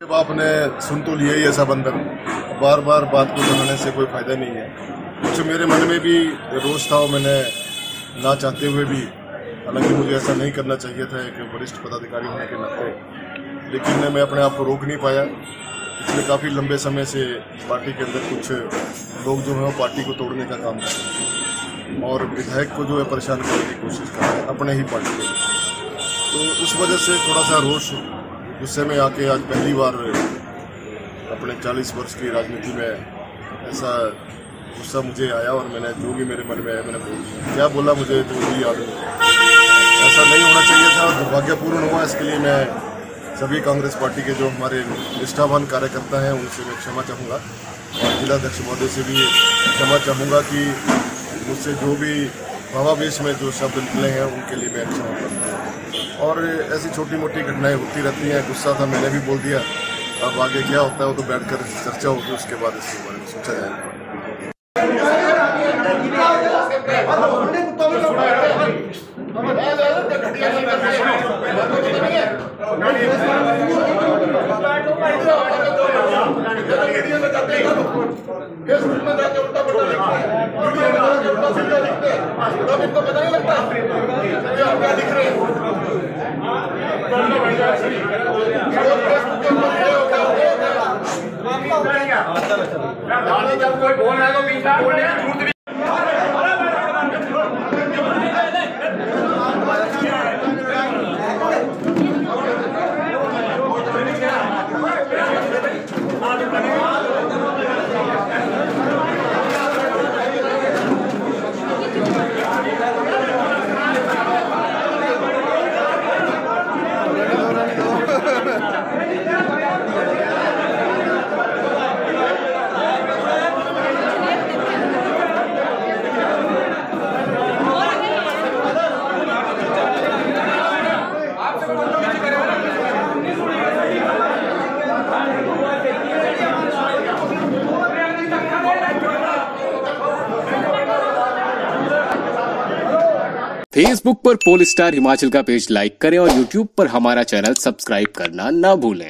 जब आपने सुन तो लिया ही ऐसा बंधन बार बार बात को दोहराने से कोई फ़ायदा नहीं है। कुछ मेरे मन में भी रोष था और मैंने ना चाहते हुए भी, हालाँकि मुझे ऐसा नहीं करना चाहिए था एक वरिष्ठ पदाधिकारी होने के नाते, लेकिन मैं अपने आप को रोक नहीं पाया। पिछले काफ़ी लंबे समय से पार्टी के अंदर कुछ लोग जो हैं वो पार्टी को तोड़ने का काम कर रहे हैं और विधायक को जो है परेशान करने की कोशिश कर रहे हैं, अपने ही पार्टी के। तो उस वजह से थोड़ा सा रोष गुस्से में आके आज पहली बार अपने 40 वर्ष की राजनीति में ऐसा गुस्सा मुझे आया और मैंने जो भी मेरे मन में आया, मैंने बोल क्या बोला मुझे तो भी याद ऐसा नहीं होना चाहिए था, दुर्भाग्यपूर्ण हुआ। इसके लिए मैं सभी कांग्रेस पार्टी के जो हमारे निष्ठावान कार्यकर्ता हैं, उनसे मैं क्षमा चाहूँगा। और जिलाध्यक्ष महोदय से भी क्षमा चाहूँगा कि मुझसे जो भी भावावेश में जो शब्द निकले हैं, उनके लिए मैं क्षमा करता हूँ। और ऐसी छोटी मोटी घटनाएँ होती रहती हैं, गुस्सा था, मैंने भी बोल दिया, अब आगे क्या होता है वो तो बैठकर चर्चा होगी, उसके बाद इसके बारे में सोचा जाएगा फेसबुक में जाके उल्टा पल्टा लिखते हैं वीडियो में जाके उल्टा सीधा लिखते हैं तब इनको पता नहीं लगता ये हम क्या लिख रहे हैं जो फेसबुक के ऊपर ये होता है वो होता है जब कोई बोल रहा है तो बीच में बोलने की ज़रूरत फेसबुक पर पोल स्टार हिमाचल का पेज लाइक करें और यूट्यूब पर हमारा चैनल सब्सक्राइब करना ना भूलें।